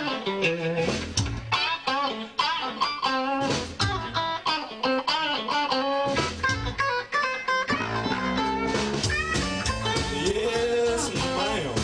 Yes, ma'am.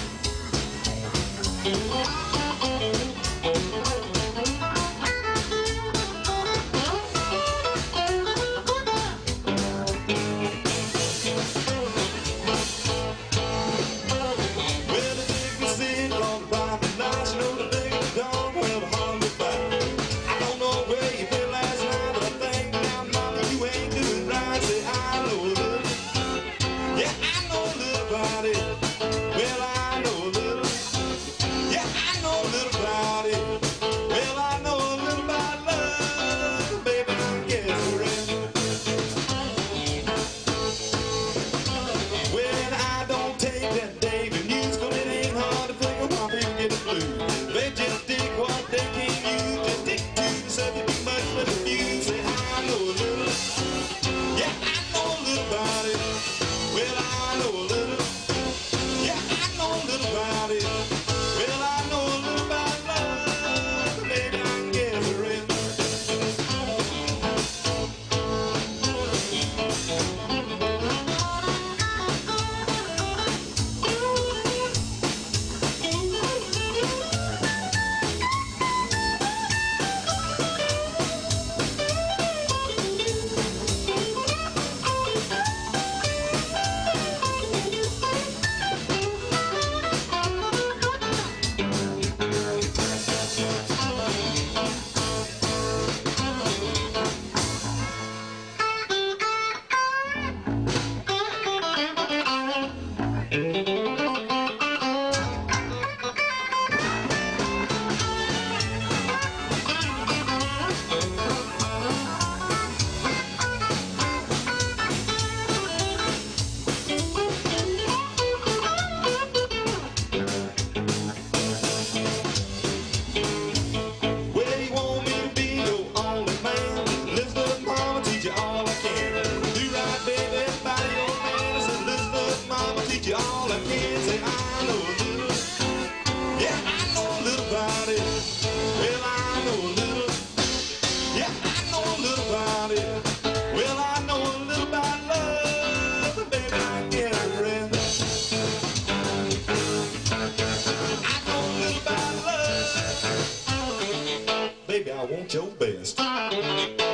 I want your best.